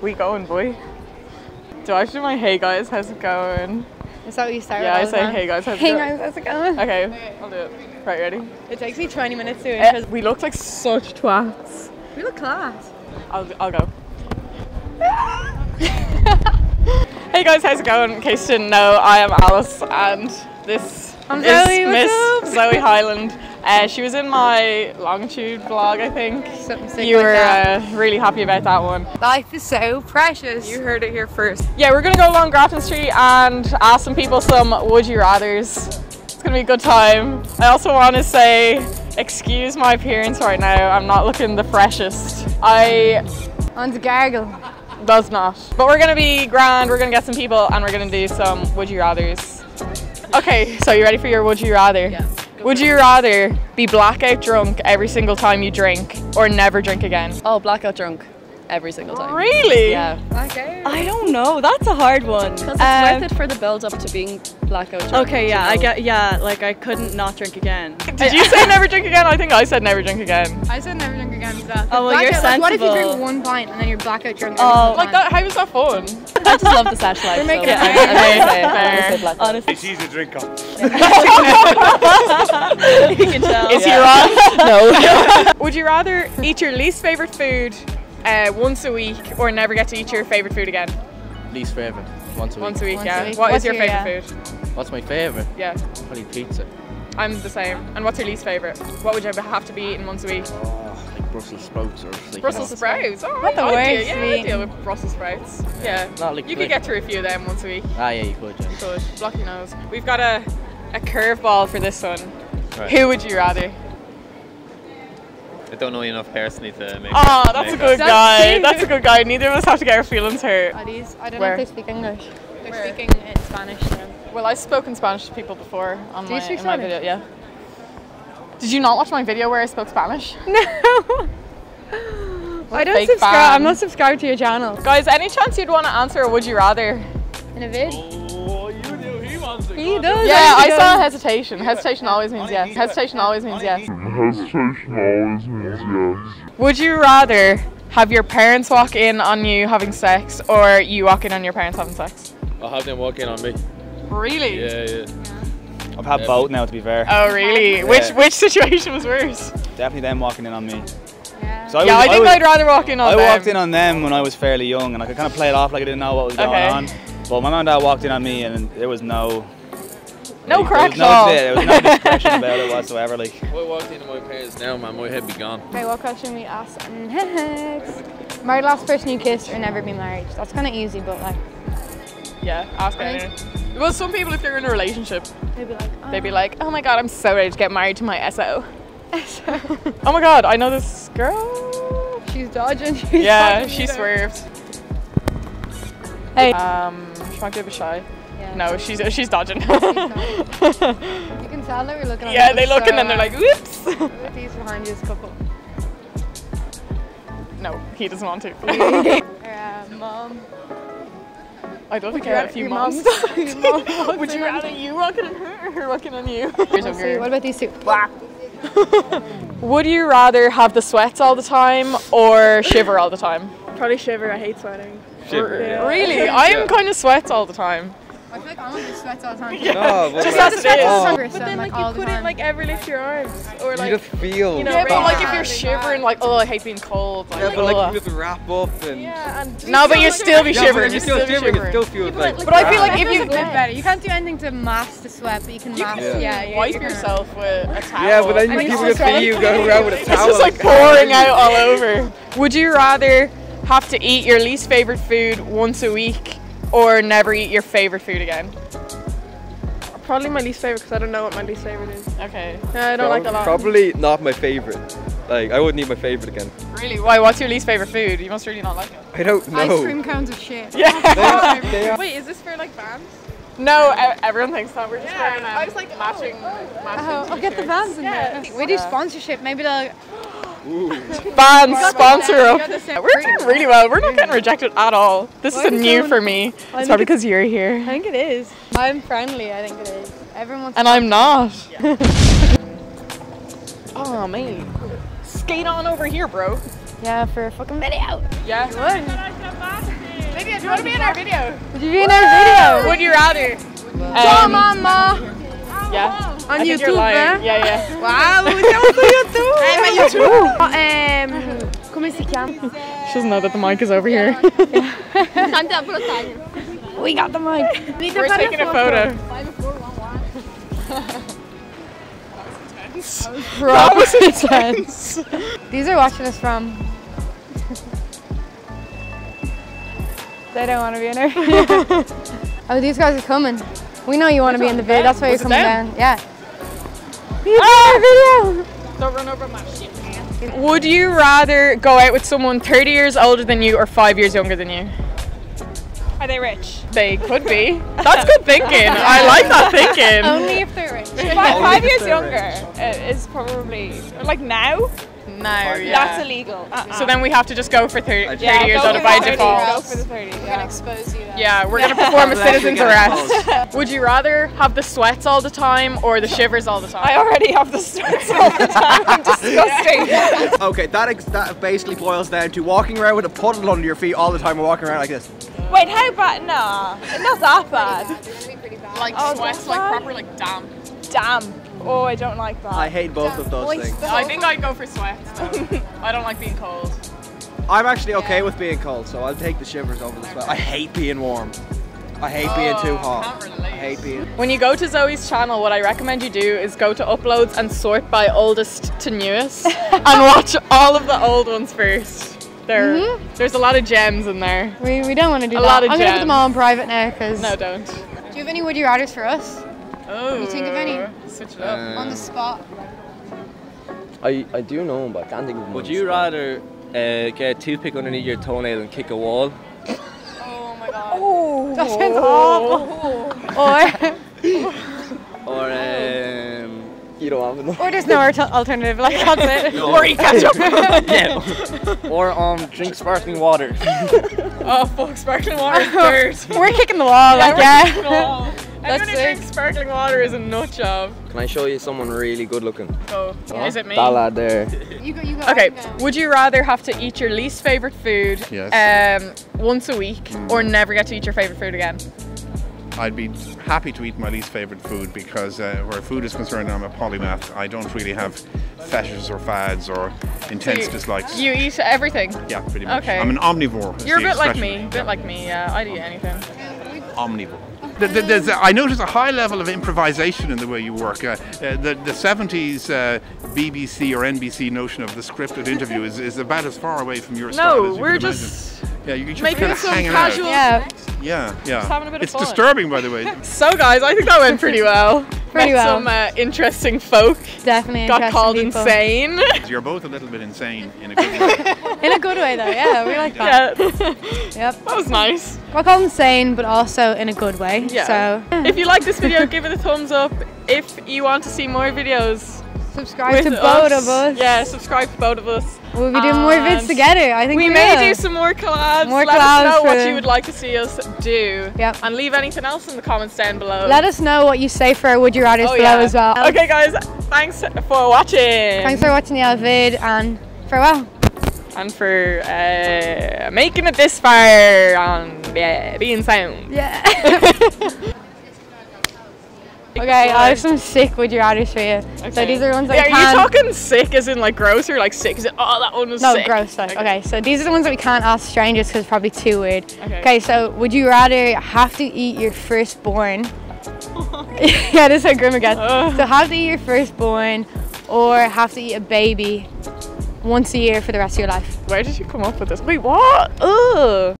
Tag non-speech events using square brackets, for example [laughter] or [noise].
We going, boy. Do I do my hey guys, how's it going? Is that what you start Yeah, I say time? hey guys, how's it Hey going? guys, how's it going? Okay, I'll do it. Right, ready? It takes me 20 minutes to Eh, because we look like such twats. we look class. I'll, I'll go. [laughs] hey guys, how's it going? In case you didn't know, I am Alice and this I'm is Zoe, Miss? Zoe Hyland. [laughs] Uh, she was in my longitude vlog, I think. Something You like were that. uh, really happy about that one. Life is so precious. You heard it here first. Yeah, we're gonna go along Grafton Street and ask some people some would you rather's. It's gonna be a good time. I also want to say, excuse my appearance right now. I'm not looking the freshest. I On the gargle. does not. But we're gonna be grand. We're gonna get some people and we're gonna do some would you rather's. Okay, so you ready for your would you rather? Yeah. Would you rather be blackout drunk every single time you drink or never drink again? Oh, blackout drunk every single time. Really? Yeah. Okay. I don't know. That's a hard one. Because it's Um, worth it for the build up to being blackout drunk. Okay, yeah, I get. Yeah, like I couldn't not drink again. Did you [laughs] say never drink again? I think I said never drink again. I said never drink again as well. Oh, well, you're Blackout, like, What if you drink one pint and then you're blackout drunk? Oh, every Like that, how was that fun? I just love the sash life. We're making so it I'm- fair. I'm gonna say- I'm Fair. gonna say blackout. Honestly, She's a drinker. you can tell. Is Yeah. he wrong? [laughs] No. [laughs] Would you rather eat your least favorite food uh, once a week or never get to eat your favorite food again? Least favourite. Once a week. Once a week, Once a yeah. week. What is What's your your, favorite food? What's my favourite? Yeah, Probably pizza. I'm the same. And what's your least favorite? What would you have to be eating once a week? Oh, like Brussels sprouts or like, Brussels you sprouts. Oh, What the I deal, yeah, to I deal with Brussels sprouts. Yeah. Not like You could get through a few of them once a week. Ah, yeah, you could. Yeah. Good. Block your nose. We've got a, a curveball for this one. Right. Who would you rather? I don't know you enough personally to make. Oh, that's a good That's guy. That's a good guy. Neither of us have to get our feelings hurt. Are these? I don't Where? know if they speak English. They're Where? speaking in Spanish. So. Well, I've spoken Spanish to people before on Do you my, speak in my Spanish? video. Yeah. Did you not watch my video where I spoke Spanish? [laughs] No. What I a don't subscribe. fan. I'm not subscribed to your channel. Guys, any chance you'd want to answer a would you rather? In a vid. Oh, you knew he wants it. He does. Yeah, I he saw hesitation. Hesitation always means yes. Hesitation always means yes. Hesitation always means yes. Would you rather have your parents walk in on you having sex or you walk in on your parents having sex? I'll have them walk in on me. Really? Yeah, yeah. I've had Yeah. both now, to be fair. Oh, really? Which which situation was worse? Definitely them walking in on me. Yeah. So I yeah, was, I think was, I'd rather walk in on I them. walked in on them when I was fairly young, and I could kind of play it off like I didn't know what was going Okay. on. But my mum and dad walked in on me, and there was no no like, crack there at all. was no, there was no [laughs] discretion about it whatsoever. Like If I walked into my parents now, man, my head be gone. Okay, what question we ask next? Married last person you kissed or never been married? That's kind of easy, but like, Yeah, ask Right. anyone. Well, some people, if they're in a relationship, they'd be like, oh. they'd be like, oh my god, I'm so ready to get married to my SO. [laughs] oh my god, I know this girl. she's dodging. [laughs] She's Yeah, dodging she you there. swerved. Hey. Um, she might be a bit shy. Yeah. No, she's she's dodging. [laughs] You can tell that we're looking. yeah, they look so and then they're like, whoops. These behind you is couple. no, he doesn't want to. Uh, mom. I don't think I you had a few your moms. mom's- your mom [laughs] [laughs] walks Would you rather you walking on her or her walking on you? Let's see, what about these two? [laughs] Would you rather have the sweats all the time or shiver all the time? Probably shiver. I hate sweating. Shiver. Yeah. Really? I am kind of sweats all the time. I feel like I'm gonna sweats all the time. [laughs] No, but Just like, as it is. Oh. But then like you couldn't like ever lift your arms or like you just feel. you know, Yeah, but like if you're shivering, like oh, I hate being cold. Like, yeah, but like ugh. you just wrap up and. yeah, and no, but you still be shivering. You you still still shivering. It still feels like. But I feel like if you a better. You can't do anything to mask the sweat, but you can mask. Yeah. Yeah, yeah. wipe yourself with a towel. Yeah, but then people you just also- see you going around with a towel. It's towel. just like pouring out all [laughs] over. Would you rather have to eat your least favorite food once a week or never eat your favorite food again? probably my least favorite because I don't know what my least favorite is. Okay. Yeah, I don't like a lot. Probably not my favorite. Like I wouldn't eat my favorite again. Really? Why? What's your least favorite food? You must really not like it. I don't know. Ice cream cones of shit. Yeah. They, they Wait, is this for like bands? no, e- everyone thinks that. We're just Yeah, wearing um, I was like, oh, matching, Oh, matching I'll get the t-shirts. vans in there. We do sponsorship. Maybe they'll. Band sponsor You up. got the same- We're doing really well. We're not getting rejected at all. This Why is a new for me. It's probably because you're here. I think it is. I'm friendly. I think it is. Everyone. And I'm not. [laughs] oh, man. Skate on over here, bro. Yeah, for a fucking video. Yeah. Would. Maybe you want to be in our video? Would you be in our video? Would you rather? Ciao, Um, mamma. Yeah. On I think you're YouTube, lying. eh? Yeah, yeah. [laughs] Wow, siamo su YouTube! Eh, ma YouTube. Oh, ehm, come si chiama? She doesn't know that the mic is over here. [laughs] We got the mic. Need We're taking a photo. That was intense. These are watching us from. they don't want to be in our [laughs] video. oh, these guys are coming. We know you want to be in the video. That's why you're coming them? down. Yeah. You ah! video. Don't run over my shit, man. Would you rather go out with someone 30 years older than you or five years younger than you? Are they rich? They could be. [laughs] That's good thinking. I like that thinking. Only if they're rich. Five, five years younger uh, is probably like now. No, yeah. That's illegal. Uh-uh. So then we have to just go for 30, 30 yeah, years go older for by the 30, default. Go for the 30. Yeah. Yeah, we're gonna perform [laughs] a citizen's arrest. Would you rather have the sweats all the time or the shivers all the time? I already have the sweats all the time. [laughs] I'm disgusting. [laughs] Okay, that ex- that basically boils down to walking around with a puddle under your feet all the time, or walking around like this. Wait, how bad? Nah, not that bad. like Oh, sweats, like bad. proper like damp. Damn. Oh, I don't like that. I hate both of those things. I think I'd go for sweat. Though. [laughs] I don't like being cold. I'm actually okay with being cold, so I'll take the shivers over the sweat. I hate being warm. I hate being too Oh, hot. can't. I hate being. When you go to Zoe's channel, what I recommend you do is go to uploads and sort by oldest to newest [laughs] and watch all of the old ones first. There, Mm-hmm. There's a lot of gems in there. We, we don't want to do A that. lot of I'm gonna put them all in private now because. No, don't. Do you have any would you rather's for us? Oh, you think of any? Switch it up. On the spot. I, I do know, but I can't think of one. Would you rather uh, get a toothpick underneath your toenail and kick a wall? Oh my god. Oh. That sounds awful. [laughs] or Or um, You don't have enough. or there's no alternative. Like that's it. [laughs] Or eat ketchup. [laughs] yeah. or um, drink sparkling water. oh fuck, sparkling water is dirt. We're kicking the wall. Like Sparkling yeah. Water. Anyone who it. drinks sparkling water is a nut job. Can I show you someone really good looking? Oh, is it me? That lad there. You go. You go. Okay, would you rather have to eat your least favorite food Yes. um, once a week or never get to eat your favorite food again? I'd be happy to eat my least favourite food because uh, where food is concerned, I'm a polymath. I don't really have fetishes or fads or intense you- dislikes. You eat everything. yeah, pretty much. Okay. I'm an omnivore. You're a the bit like me, a bit like me, yeah. I'd eat anything. omnivore. Th- th- There's a, I notice a high level of improvisation in the way you work. Uh, uh, the, the 70s uh, BBC or NBC notion of the scripted interview is, is about as far away from your style No, as you we're can just imagine. Yeah, you're just making kind of some casual. out. Yeah. Yeah, yeah. having a bit of it's fun. disturbing, by the way. [laughs] So, guys, I think that went pretty well. [laughs] Pretty Met well. some uh, interesting folk. Definitely. Got interesting called people. insane. [laughs] You're both a little bit insane in a good way. In a good way though. Yeah, we like that. yeah, Yep. that was nice. We're called insane, but also in a good way. Yeah. So If you like this video, [laughs] give it a thumbs up. If you want to see more videos subscribe to both of us. yeah, subscribe to both of us. We'll be doing more vids together. I think We we may will. do some more collabs. More Let collabs us know what you would like to see us do. Yep. And leave anything else in the comments down below. Let us know what you say for our Would You Rather's Oh, below yeah. as well. Okay, guys, thanks for watching. Thanks for watching the other vid and farewell. And for uh, making it this far and yeah, being sound. Yeah. [laughs] [laughs] okay, I have some sick Would You rather for you. So these are the ones that Yeah, we are you talking sick as in like gross or like sick? Is it oh that one was no, sick? gross. Like, okay, so these are the ones that we can't ask strangers because it's probably too weird. Okay. Okay, so would you rather have to eat your firstborn? [laughs] yeah, this is how grim gets. Ugh. So have to eat your firstborn or have to eat a baby once a year for the rest of your life. Where did you come up with this? Wait, what? Ugh.